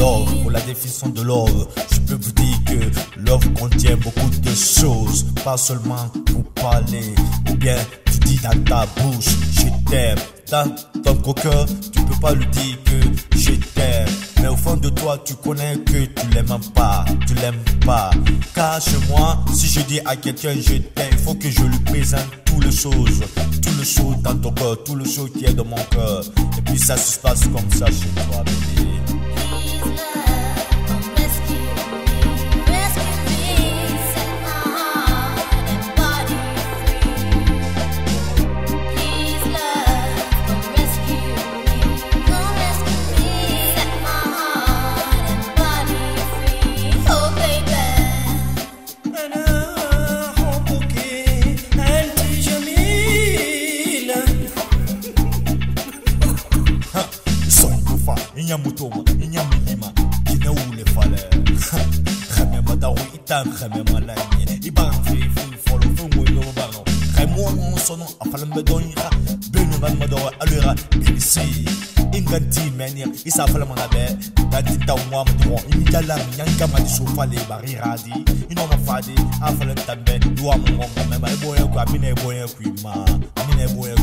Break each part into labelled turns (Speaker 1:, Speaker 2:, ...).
Speaker 1: pour la définition de love. Je peux vous dire que love contient beaucoup de choses, pas seulement pour parler, ou bien tu dis dans ta bouche, je t'aime. Dans ton cœur, tu peux pas lui dire que je t'aime. Mais au fond de toi, tu connais que tu l'aimes pas, tu l'aimes pas. Car chez moi, si je dis à quelqu'un je t'aime, il faut que je lui présente toutes les choses, tout le choses dans ton cœur, tout le choses qui est dans mon cœur. Et puis ça se passe comme ça chez toi, bébé.
Speaker 2: Please love,
Speaker 1: inyamutoma, inyamilima, kina ule fale. Khame madawi itan khame malanye. Ibang fi fi folo fi mo yo bano. Khamo mo sono afala mbedon ya. Benu ban madawa alura bilisi. Inganti menia isa fala mana be. Danti tawwa mo ini jalan nyanga ma di sofa le bari radi. Ino ma fadi afala tambe duwa mo mo me ma eboya ku amina eboya ku ma. Amina eboya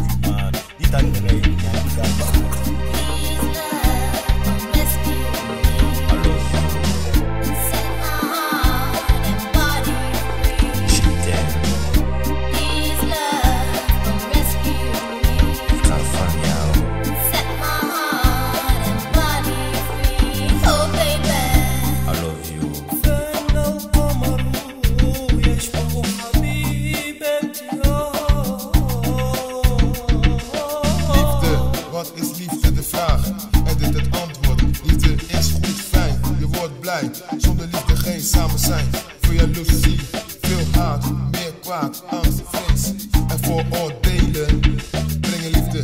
Speaker 3: kwaad, angst, vrees. En vooroordelen brengen liefde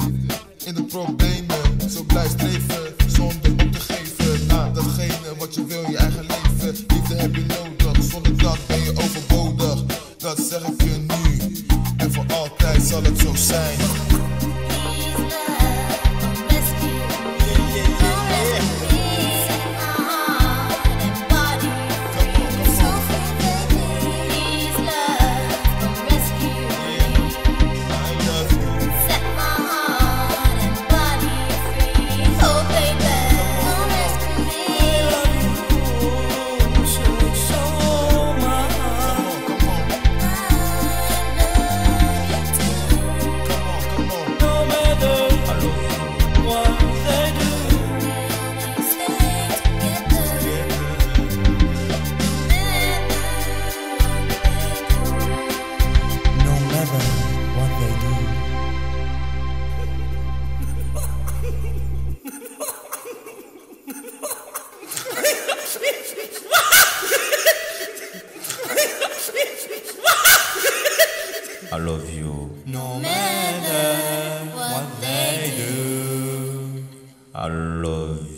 Speaker 3: in de problemen. Zo blijf streven, zonder op te geven. Naar datgene wat je wil je eigen leven. Liefde heb je nodig, zonder dat ben je overbodig. Dat zeg ik je nu. En voor altijd zal het zo zijn.
Speaker 1: I love you.
Speaker 4: No
Speaker 2: matter what they do.
Speaker 1: I love